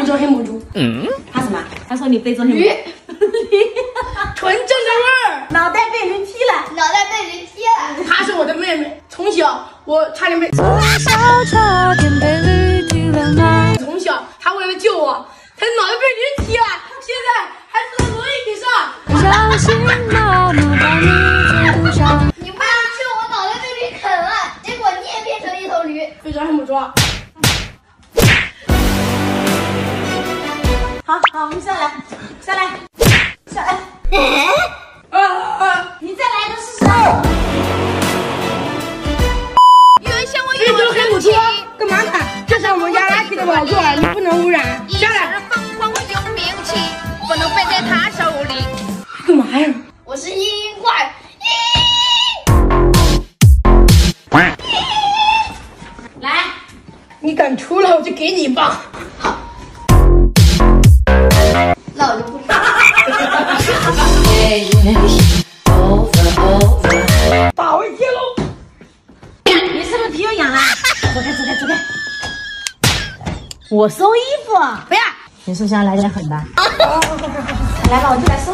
非洲黑母猪，嗯他什么？他说你非洲黑母驴猪。纯正的味儿。脑袋被驴踢了。脑袋被驴踢了。她是我的妹妹，从小我差点被，从小差点被驴踢了吗？从小她为了救我，她脑袋被驴踢了，现在还坐在轮椅上。相信妈妈把你在路上。你为了救我，脑袋被驴啃了，结果你也变成一头驴。非洲黑母猪，好好，我们下来，下来，下来。啊啊！你再来干嘛呢？这是我们家垃圾的宝座，你不能污染。一下来，时风光有名气，不能败在他手里。干嘛呀？我是怪，来，你敢出来，我就给你一棒。打回去喽！你是不是皮又痒了？走开，走开，走开。我收衣服，不要，你是不是想来点狠的？来吧，我就来收。